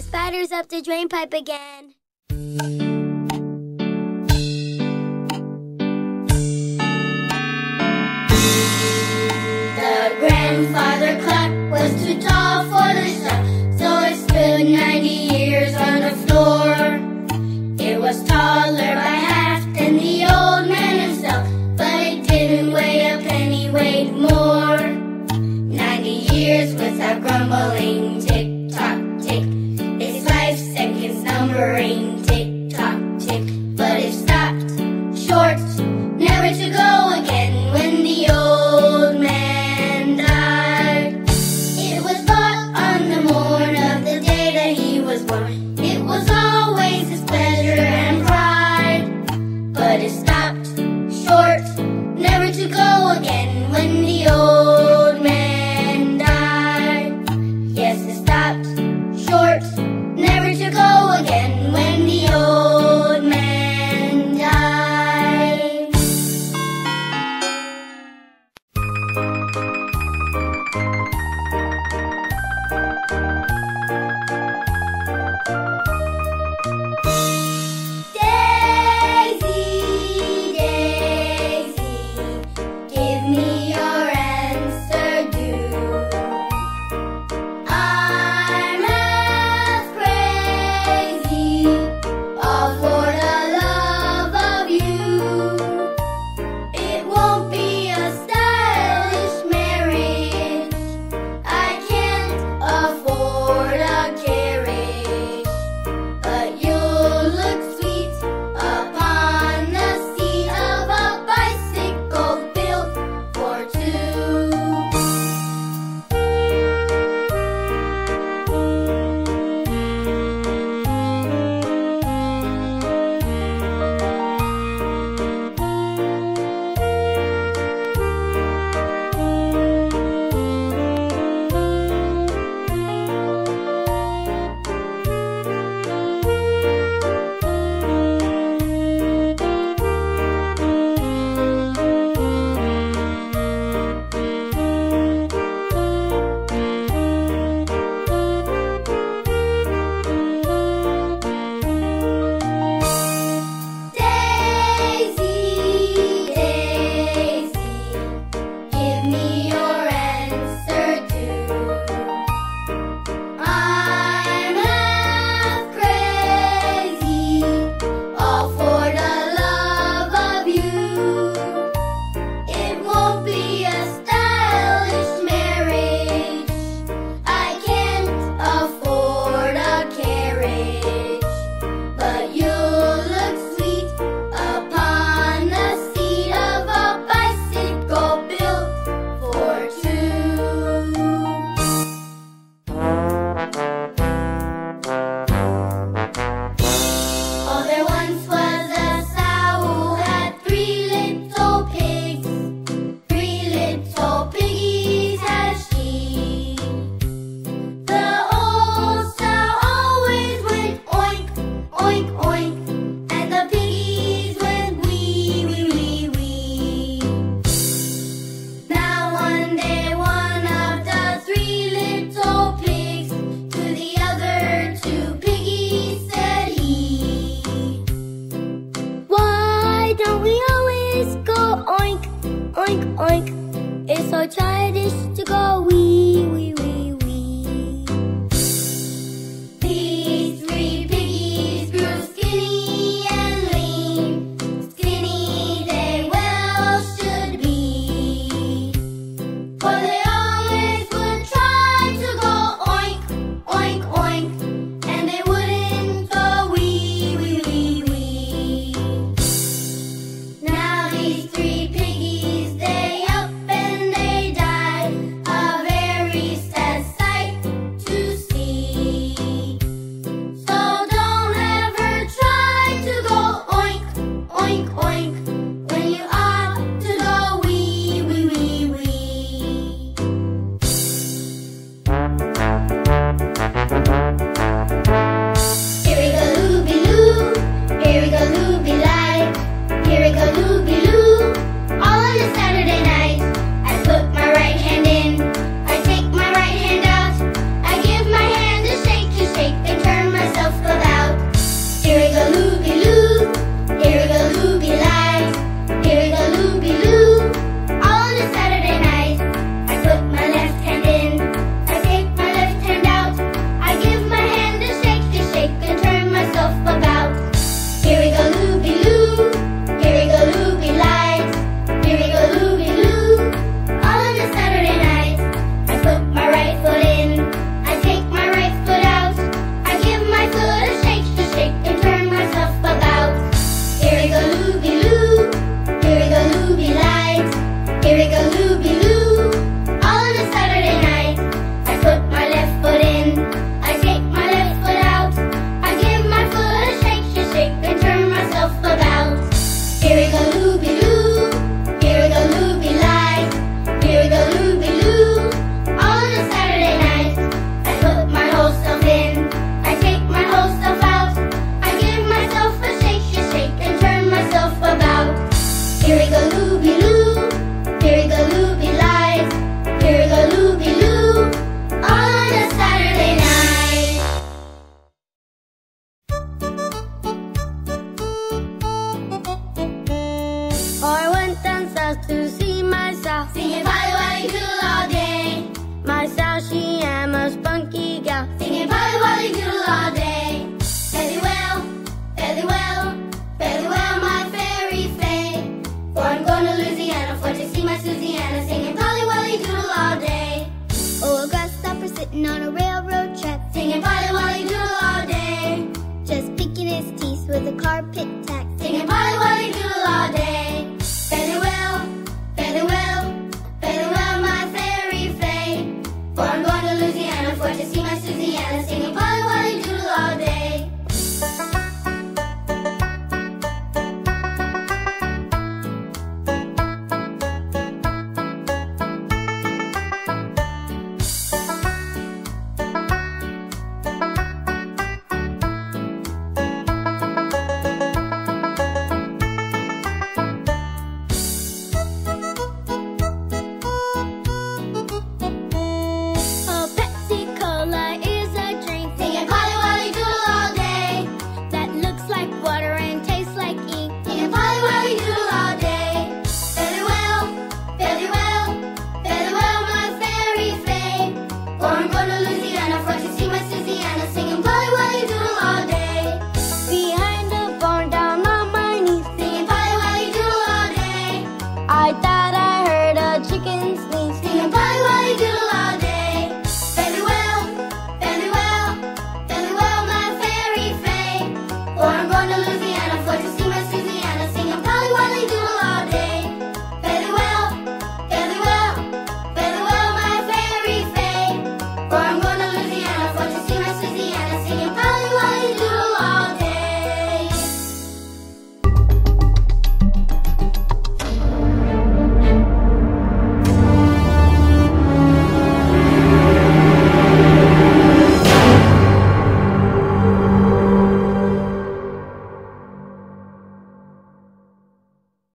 spider's up the drain pipe again. The grandfather clock was too tall